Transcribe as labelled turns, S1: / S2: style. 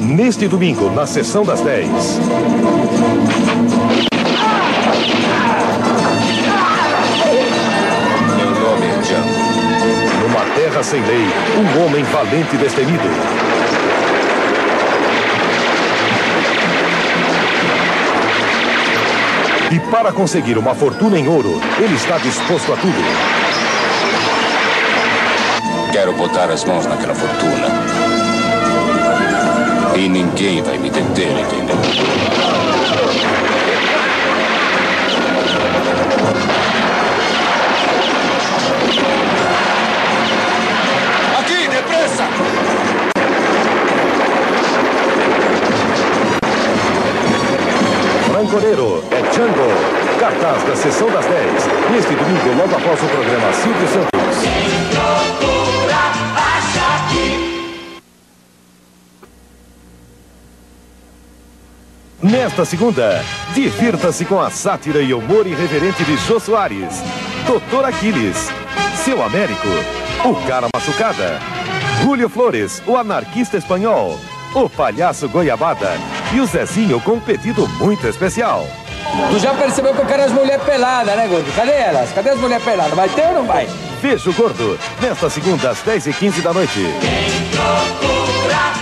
S1: Neste domingo, na sessão das 10.
S2: Meu nome é Django.
S1: Numa terra sem lei, um homem valente e destemido. E para conseguir uma fortuna em ouro, ele está disposto a tudo.
S2: Quero botar as mãos naquela fortuna. E ninguém vai me deter, entendeu? Aqui, depressa!
S1: Francoreiro é Django. Cartaz da sessão das 10. Neste domingo, logo após o programa Silvio Santos. Nesta segunda, divirta-se com a sátira e humor irreverente de Jô Soares, Doutor Aquiles, Seu Américo, o Cara Machucada, Julio Flores, o anarquista espanhol, o palhaço Goiabada e o Zezinho com um pedido muito especial.
S3: Tu já percebeu que eu quero as mulheres peladas, né, Gordo? Cadê elas? Cadê as mulheres peladas? Vai ter ou não vai?
S1: Veja o Gordo, nesta segunda às 10h15 da noite.
S4: Procura